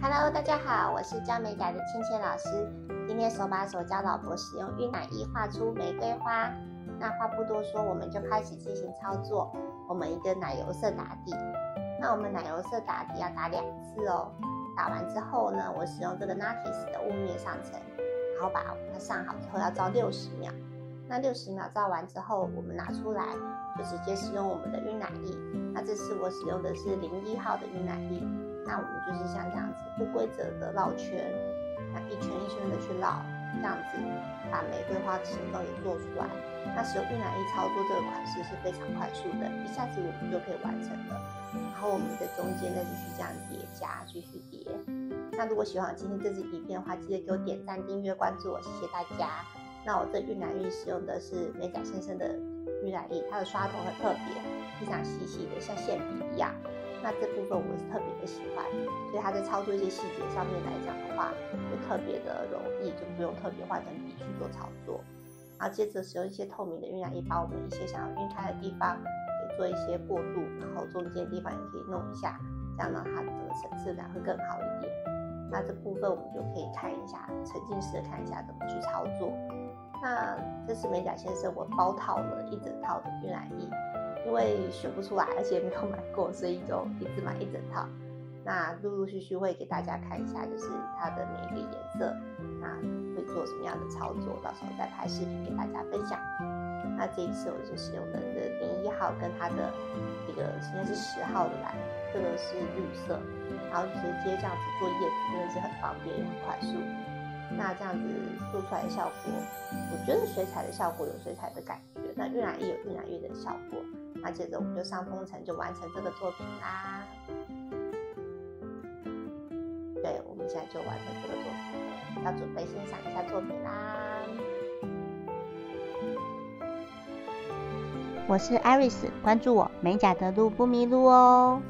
Hello，大家好，我是教美甲的倩倩老师。今天手把手教老婆使用晕染液画出玫瑰花。那话不多说，我们就开始进行操作。我们一个奶油色打底，那我们奶油色打底要打两次哦。打完之后呢，我使用这个 Natis 的雾面上层，然后把它上好之后要照六十秒。那六十秒照完之后，我们拿出来就直接使用我们的晕染液。那这次我使用的是零一号的晕染液。那我们就是像这样子不规则的绕圈，那一圈一圈的去绕，这样子把玫瑰花的形状也做出来。那使用晕染液操作这个款式是非常快速的，一下子我们就可以完成了。然后我们的中间再继续这样叠加，继续叠。那如果喜欢今天这支影片的话，记得给我点赞、订阅、关注我，谢谢大家。那我这晕染液使用的是美甲先生的晕染液，它的刷头很特别，非常细细的，像线笔一样。那这部分我是特别的喜欢，所以它在操作一些细节上面来讲的话，就特别的容易，就不用特别换成笔去做操作。然后接着使用一些透明的晕染液，把我们一些想要晕开的地方给做一些过渡，然后中间地方也可以弄一下，这样让它整个层次感会更好一点。那这部分我们就可以看一下沉浸式的看一下怎么去操作。那这次美甲先生我包套了一整套的晕染液。因为选不出来，而且没有买过，所以就一次买一整套。那陆陆续续会给大家看一下，就是它的每一个颜色，那会做什么样的操作，到时候再拍视频给大家分享。那这一次我就是用的零一号跟它的一个应该是十号的蓝，这个是绿色，然后直接这样子做叶子真的是很方便又很快速。那这样子做出来的效果，我觉得水彩的效果有水彩的感觉，那晕染液有晕染液的效果。那接着我们就上封层，就完成这个作品啦。对，我们现在就完成这个作品，要准备欣赏一下作品啦。我是 Iris，关注我，美甲的路不迷路哦。